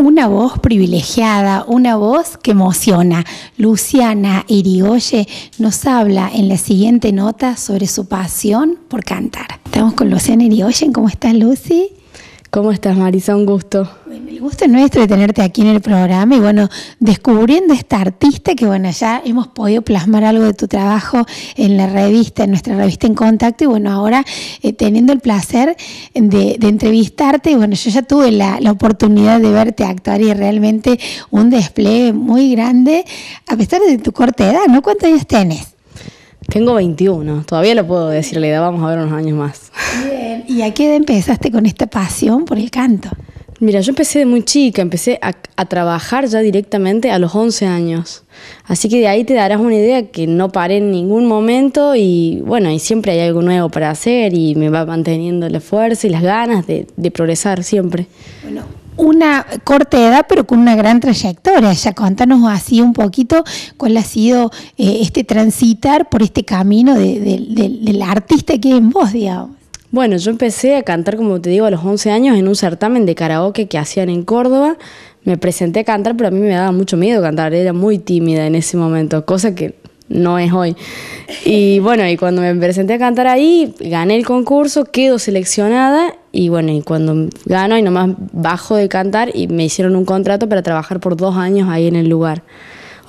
una voz privilegiada, una voz que emociona. Luciana Irigoye nos habla en la siguiente nota sobre su pasión por cantar. Estamos con Luciana Irigoyen. ¿Cómo estás, Lucy? ¿Cómo estás, Marisa? Un gusto. El gusto es nuestro de tenerte aquí en el programa y bueno, descubriendo esta artista que bueno, ya hemos podido plasmar algo de tu trabajo en la revista, en nuestra revista En Contacto y bueno, ahora eh, teniendo el placer de, entrevistarte y bueno, yo ya tuve la, la, oportunidad de verte actuar y realmente un despliegue muy grande a pesar de tu corta edad, ¿no? ¿Cuántos años tienes? Tengo 21, todavía lo puedo decir la edad, vamos a ver unos años más. Bien, ¿y a qué edad empezaste con esta pasión por el canto? Mira, yo empecé de muy chica, empecé a, trabajar ya directamente a los 11 años. Así que de ahí te darás una idea que no paré en ningún momento y bueno, siempre hay algo nuevo para hacer y me va manteniendo la fuerza y las ganas de, de progresar siempre. Bueno, una corta edad, pero con una gran trayectoria. Ya contanos así un poquito cuál ha sido eh, este transitar por este camino del artista que hay en vos, digamos. Bueno, yo empecé a cantar, como te digo, a los 11 años en un certamen de karaoke que hacían en Córdoba. Me presenté a cantar, pero a mí me daba mucho miedo cantar, era muy tímida en ese momento, cosa que no es hoy. Y bueno, y cuando me presenté a cantar ahí, gané el concurso, quedo seleccionada y bueno, y cuando gano y nomás bajo de cantar y me hicieron un contrato para trabajar por dos años ahí en el lugar.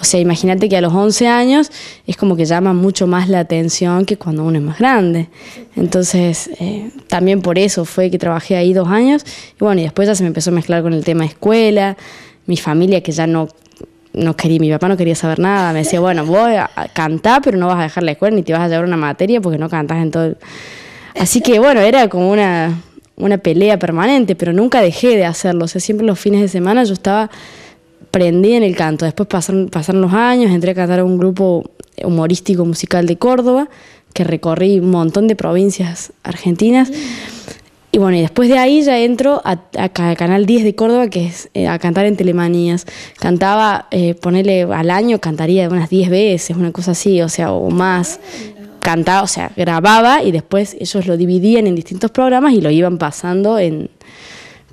O sea, imagínate que a los 11 años es como que llama mucho más la atención que cuando uno es más grande. Entonces, eh, también por eso fue que trabajé ahí dos años. Y bueno, y después ya se me empezó a mezclar con el tema escuela, mi familia que ya no no quería, mi papá no quería saber nada, me decía, bueno, voy a cantar, pero no vas a dejar la escuela ni te vas a llevar una materia porque no cantas en todo. Así que bueno, era como una, una pelea permanente, pero nunca dejé de hacerlo, o sea, siempre los fines de semana yo estaba prendida en el canto. Después pasaron, pasaron los años, entré a cantar a un grupo humorístico musical de Córdoba, que recorrí un montón de provincias argentinas. Y bueno, después de ahí ya entro a, Canal 10 de Córdoba, que es eh, a cantar en Telemanías. Cantaba, eh, ponerle al año, cantaría unas 10 veces, una cosa así, o sea, o más. Cantaba, o sea, grababa y después ellos lo dividían en distintos programas y lo iban pasando en,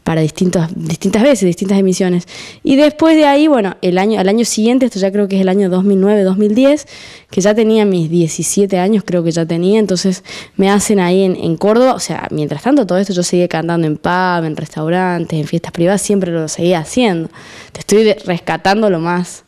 para distintas, distintas veces, distintas emisiones. Y después de ahí, bueno, el año, al año siguiente, esto ya creo que es el año 2009-2010, que ya tenía mis 17 años, creo que ya tenía, entonces me hacen ahí en, en, Córdoba, o sea, mientras tanto todo esto yo seguía cantando en pub, en restaurantes, en fiestas privadas, siempre lo seguía haciendo. Te estoy rescatando lo más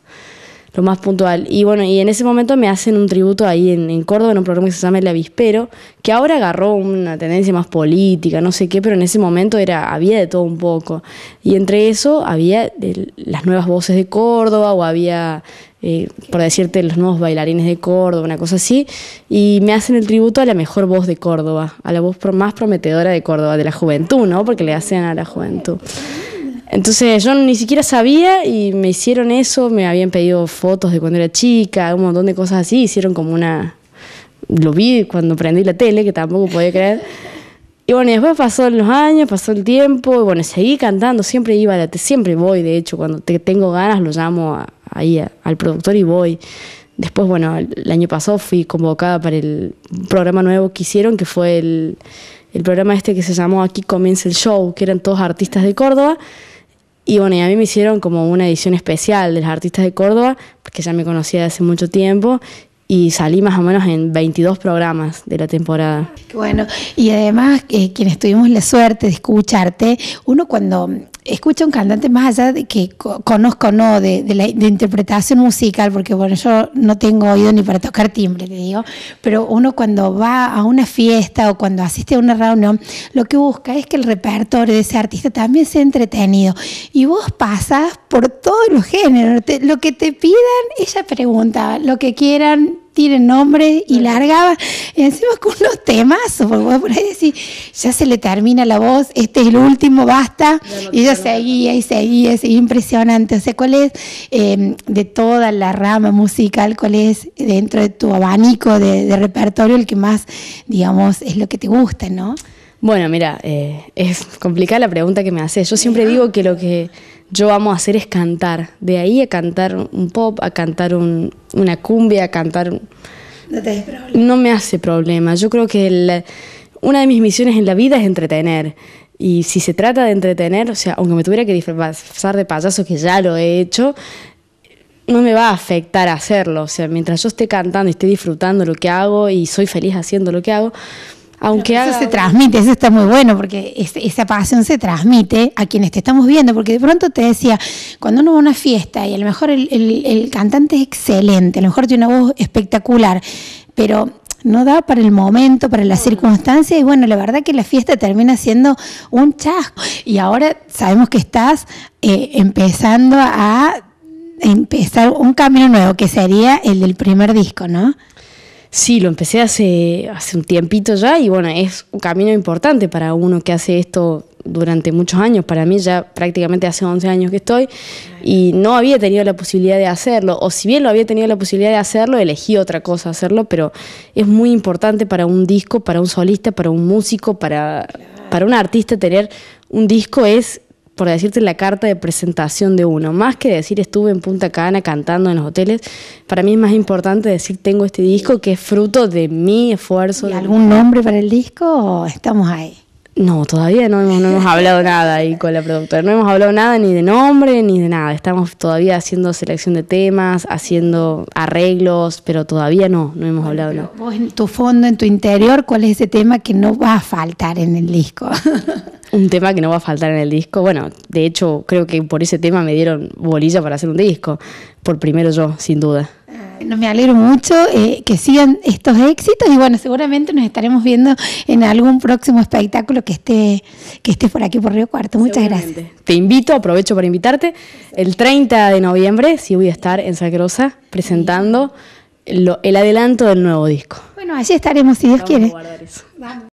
lo más puntual. Y bueno, y en ese momento me hacen un tributo ahí en, Córdoba, en un programa que se llama El Avispero, que ahora agarró una tendencia más política, no sé qué, pero en ese momento era, había de todo un poco. Y entre eso había las nuevas voces de Córdoba o había, eh, por decirte, los nuevos bailarines de Córdoba, una cosa así. Y me hacen el tributo a la mejor voz de Córdoba, a la voz más prometedora de Córdoba, de la juventud, ¿no? Porque le hacen a la juventud. Entonces yo ni siquiera sabía y me hicieron eso, me habían pedido fotos de cuando era chica, un montón de cosas así, hicieron como una... Lo vi cuando prendí la tele, que tampoco podía creer. Y bueno, después pasó los años, pasó el tiempo, y bueno, seguí cantando, siempre iba, a siempre voy, de hecho, cuando tengo ganas lo llamo ahí al productor y voy. Después, bueno, el año pasado fui convocada para el programa nuevo que hicieron, que fue el, el programa este que se llamó Aquí comienza el show, que eran todos artistas de Córdoba. Y bueno, y a mí me hicieron como una edición especial de los artistas de Córdoba, porque ya me conocía de hace mucho tiempo, y salí más o menos en 22 programas de la temporada. Bueno, y además, eh, quienes tuvimos la suerte de escucharte, uno cuando escucha un cantante más allá de que conozco no de, la interpretación musical porque bueno yo no tengo oído ni para tocar timbre te digo pero uno cuando va a una fiesta o cuando asiste a una reunión lo que busca es que el repertorio de ese artista también sea entretenido. Y vos pasas por todos los géneros lo que te pidan ella pregunta lo que quieran tiren nombre y largaba. Encima con unos temazos, porque por ahí decís, ya se le termina la voz, este es el último, basta. y ella seguía y seguía, seguía impresionante. O sea, ¿cuál es em, de toda la rama musical, cuál es dentro de tu abanico de, repertorio el que más, digamos, es lo que te gusta, ¿no? Bueno, mira, eh, es complicada la pregunta que me haces. Yo siempre digo que lo que yo amo hacer es cantar. De ahí a cantar un pop, a cantar una cumbia, a cantar... No te No me hace problema. Yo creo que una de mis misiones en la vida es entretener. Y si se trata de entretener, o sea, aunque me tuviera que disfrazar de payaso, que ya lo he hecho, no me va a afectar hacerlo. O sea, mientras yo esté cantando y esté disfrutando lo que hago y soy feliz haciendo lo que hago, aunque eso se transmite, eso está muy bueno, porque esa pasión se transmite a quienes te estamos viendo, porque de pronto te decía, cuando uno va a una fiesta y a lo mejor el, cantante es excelente, a lo mejor tiene una voz espectacular, pero no da para el momento, para la circunstancia, y bueno, la verdad que la fiesta termina siendo un chasco. Y ahora sabemos que estás eh, empezando a empezar un camino nuevo, que sería el del primer disco, ¿no? Sí, lo empecé hace, hace un tiempito ya y bueno, es un camino importante para uno que hace esto durante muchos años. Para mí ya prácticamente hace 11 años que estoy y no había tenido la posibilidad de hacerlo. O si bien lo había tenido la posibilidad de hacerlo, elegí otra cosa hacerlo, pero es muy importante para un disco, para un solista, para un músico, para, para un artista tener un disco es por decirte, la carta de presentación de uno. Más que decir estuve en Punta Cana cantando en los hoteles, para mí es más importante decir tengo este disco que es fruto de mi esfuerzo. ¿Y algún nombre para el disco o estamos ahí? No, todavía no hemos, no hemos hablado nada ahí con la productora. No hemos hablado nada ni de nombre ni de nada. Estamos todavía haciendo selección de temas, haciendo arreglos, pero todavía no, no hemos hablado nada. Vos en tu fondo, en tu interior, ¿cuál es ese tema que no va a faltar en el disco? un tema que no va a faltar en el disco. Bueno, de hecho, creo que por ese tema me dieron bolilla para hacer un disco. Por primero yo, sin duda. No me alegro mucho eh, que sigan estos éxitos y bueno, seguramente nos estaremos viendo en algún próximo espectáculo que esté, que esté por aquí por Río Cuarto. Muchas gracias. Te invito, aprovecho para invitarte. El 30 de noviembre sí voy a estar en Sacrosa presentando el adelanto del nuevo disco. Bueno, allí estaremos si Dios quiere.